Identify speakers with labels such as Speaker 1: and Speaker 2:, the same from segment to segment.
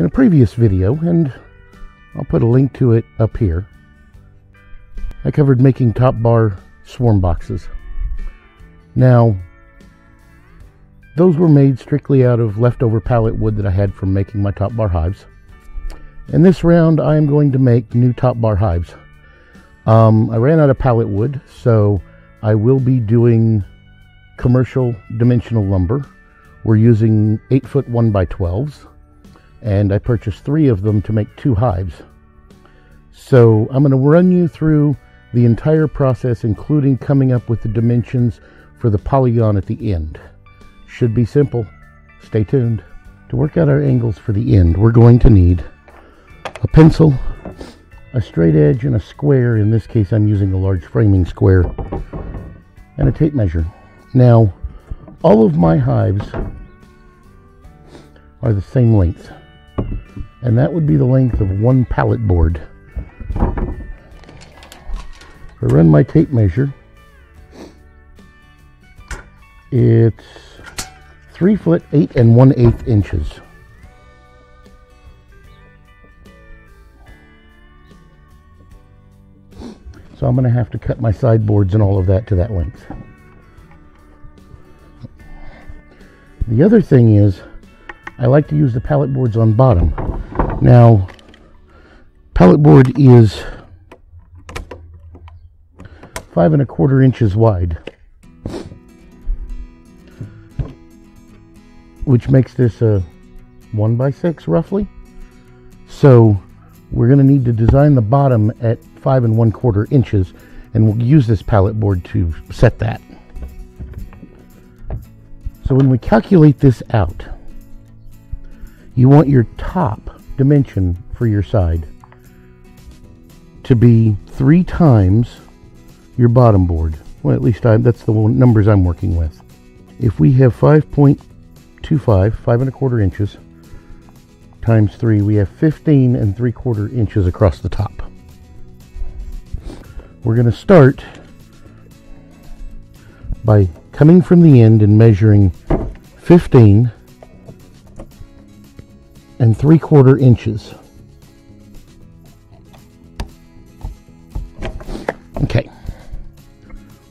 Speaker 1: in a previous video, and I'll put a link to it up here. I covered making top bar swarm boxes. Now, those were made strictly out of leftover pallet wood that I had from making my top bar hives. In this round, I am going to make new top bar hives. Um, I ran out of pallet wood, so I will be doing commercial dimensional lumber. We're using 8 foot 1 by 12s, and I purchased three of them to make two hives. So I'm going to run you through the entire process, including coming up with the dimensions for the polygon at the end. Should be simple. Stay tuned. To work out our angles for the end, we're going to need a pencil, a straight edge, and a square. In this case, I'm using a large framing square, and a tape measure. Now, all of my hives are the same length, and that would be the length of one pallet board. I run my tape measure. It's three foot eight and one eighth inches. So I'm going to have to cut my sideboards and all of that to that length. The other thing is, I like to use the pallet boards on bottom. Now, pallet board is five and a quarter inches wide, which makes this a one by six roughly. So we're going to need to design the bottom at five and one quarter inches, and we'll use this pallet board to set that. So when we calculate this out, you want your top dimension for your side to be three times your bottom board. Well, at least I, that's the numbers I'm working with. If we have 5.25, five and a quarter inches, times three, we have 15 and three quarter inches across the top. We're going to start by coming from the end and measuring 15 and 3 quarter inches. Okay.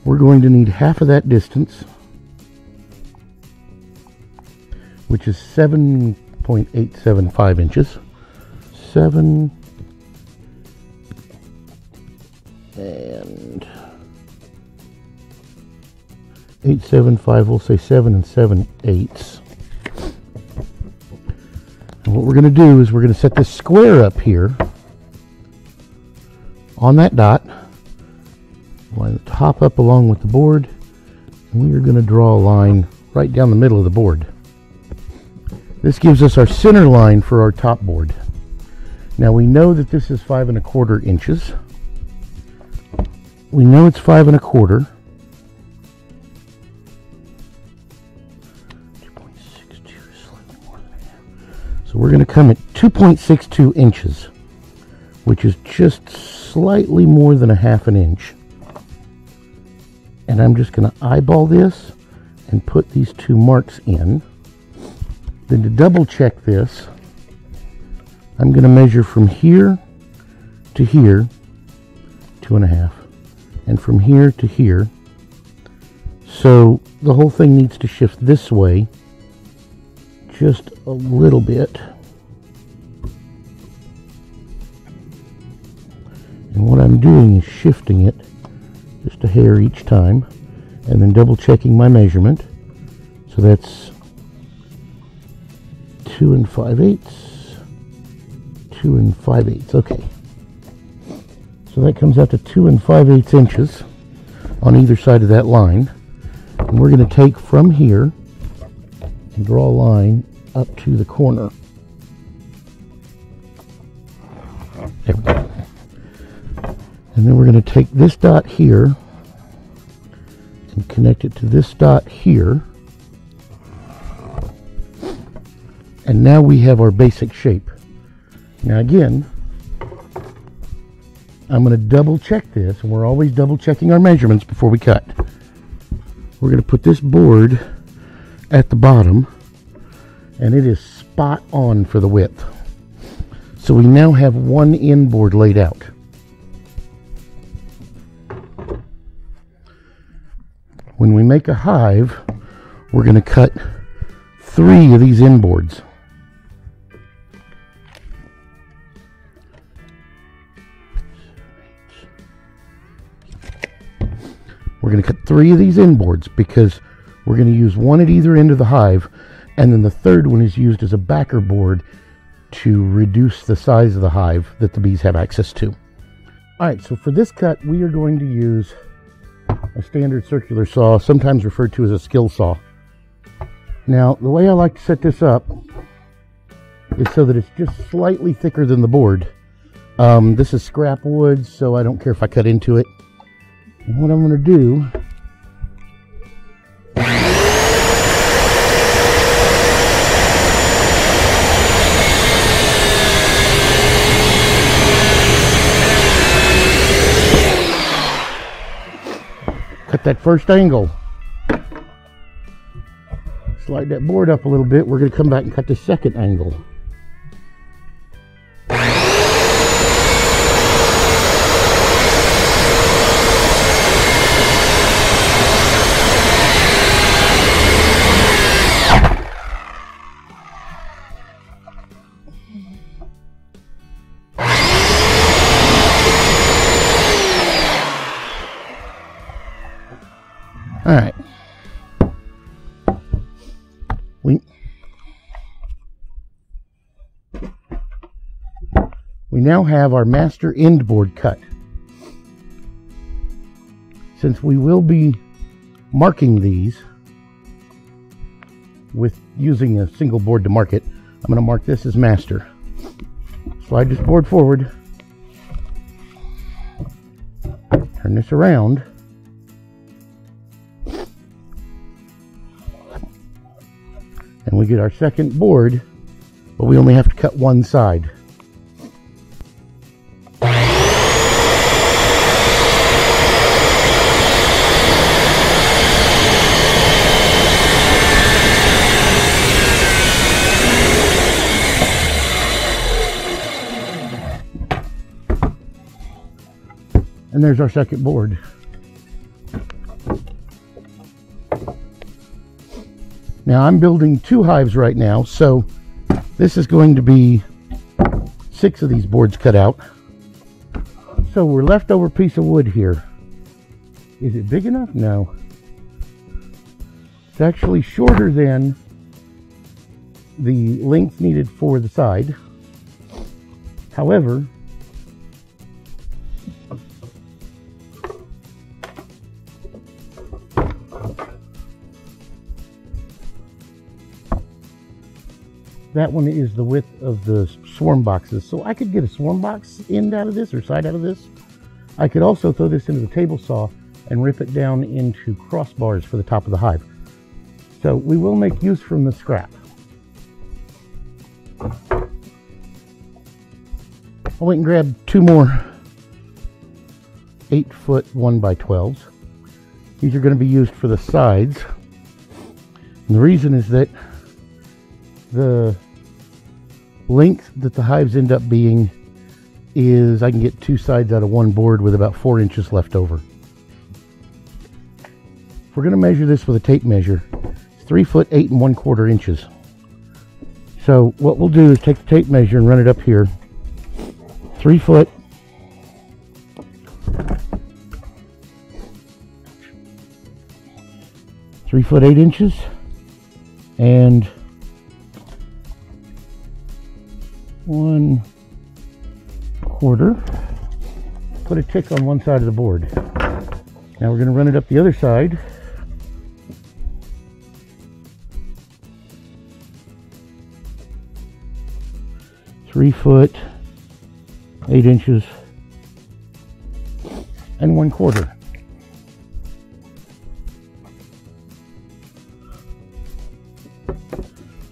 Speaker 1: We're going to need half of that distance, which is 7.875 inches. 7 and 875, we'll say 7 and 7 eighths. What we're going to do is we're going to set this square up here on that dot. Line the top up along with the board. And we are going to draw a line right down the middle of the board. This gives us our center line for our top board. Now we know that this is five and a quarter inches. We know it's five and a quarter. So we're going to come at 2.62 inches, which is just slightly more than a half an inch. And I'm just going to eyeball this and put these two marks in. Then to double check this, I'm going to measure from here to here, two and a half, and from here to here. So the whole thing needs to shift this way just a little bit. And what I'm doing is shifting it just a hair each time and then double checking my measurement. So that's two and five eighths, two and five eighths. Okay. So that comes out to two and five eighths inches on either side of that line. And we're going to take from here and draw a line up to the corner. There we go. And then we're going to take this dot here and connect it to this dot here. And now we have our basic shape. Now again, I'm going to double check this, and we're always double checking our measurements before we cut. We're going to put this board at the bottom and it is spot on for the width. So we now have one end board laid out. When we make a hive, we're going to cut three of these end boards. We're going to cut three of these end boards because we're going to use one at either end of the hive and then the third one is used as a backer board to reduce the size of the hive that the bees have access to. All right, so for this cut, we are going to use a standard circular saw, sometimes referred to as a skill saw. Now, the way I like to set this up is so that it's just slightly thicker than the board. Um, this is scrap wood, so I don't care if I cut into it. What I'm going to do cut that first angle. Slide that board up a little bit. We're going to come back and cut the second angle. All right. We we now have our master end board cut. Since we will be marking these with using a single board to mark it, I'm going to mark this as master. Slide this board forward. Turn this around. We get our second board, but we only have to cut one side. And there's our second board. Now I'm building two hives right now, so this is going to be six of these boards cut out. So we're leftover piece of wood here. Is it big enough? No. It's actually shorter than the length needed for the side. However, that one is the width of the swarm boxes. So I could get a swarm box end out of this or side out of this. I could also throw this into the table saw and rip it down into crossbars for the top of the hive. So we will make use from the scrap. I went and grabbed two more 8 foot 1 by 12s. These are going to be used for the sides. And the reason is that the length that the hives end up being is I can get two sides out of one board with about four inches left over. If we're going to measure this with a tape measure, it's three foot eight and one quarter inches. So what we'll do is take the tape measure and run it up here. Three foot three foot eight inches and one quarter. Put a tick on one side of the board. Now we're going to run it up the other side. Three foot, eight inches, and one quarter.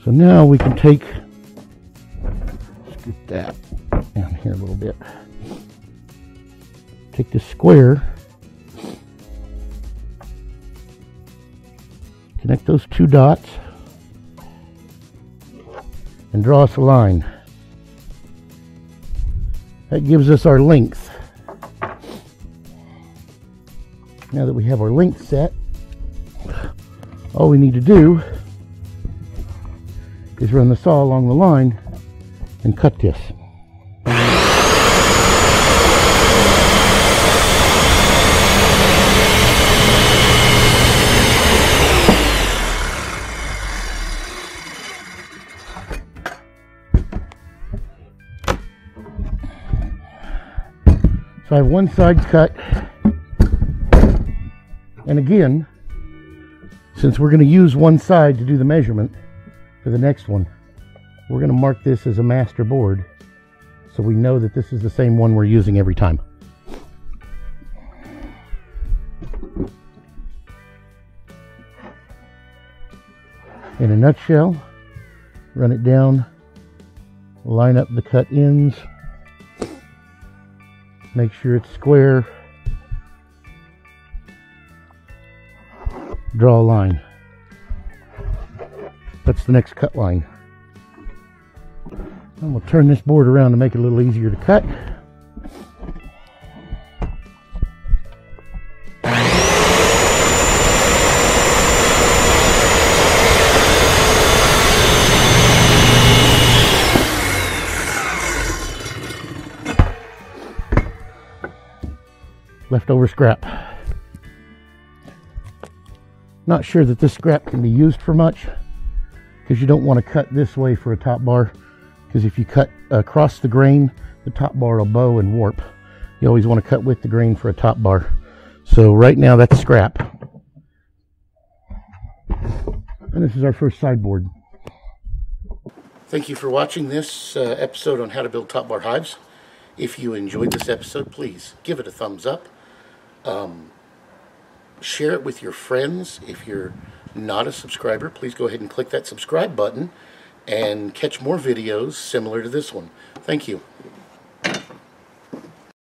Speaker 1: So now we can take bit. Take this square, connect those two dots, and draw us a line. That gives us our length. Now that we have our length set, all we need to do is run the saw along the line and cut this. So I have one side cut. And again, since we're going to use one side to do the measurement for the next one, we're going to mark this as a master board so we know that this is the same one we're using every time. In a nutshell, run it down, line up the cut ends, make sure it's square, draw a line. That's the next cut line. I'm going to turn this board around to make it a little easier to cut. Leftover scrap. Not sure that this scrap can be used for much because you don't want to cut this way for a top bar because if you cut across the grain the top bar will bow and warp. You always want to cut with the grain for a top bar. So right now that's scrap. And this is our first sideboard. Thank you for watching this uh, episode on how to build top bar hives. If you enjoyed this episode please give it a thumbs up um, share it with your friends if you're not a subscriber, please go ahead and click that subscribe button and catch more videos similar to this one. Thank you.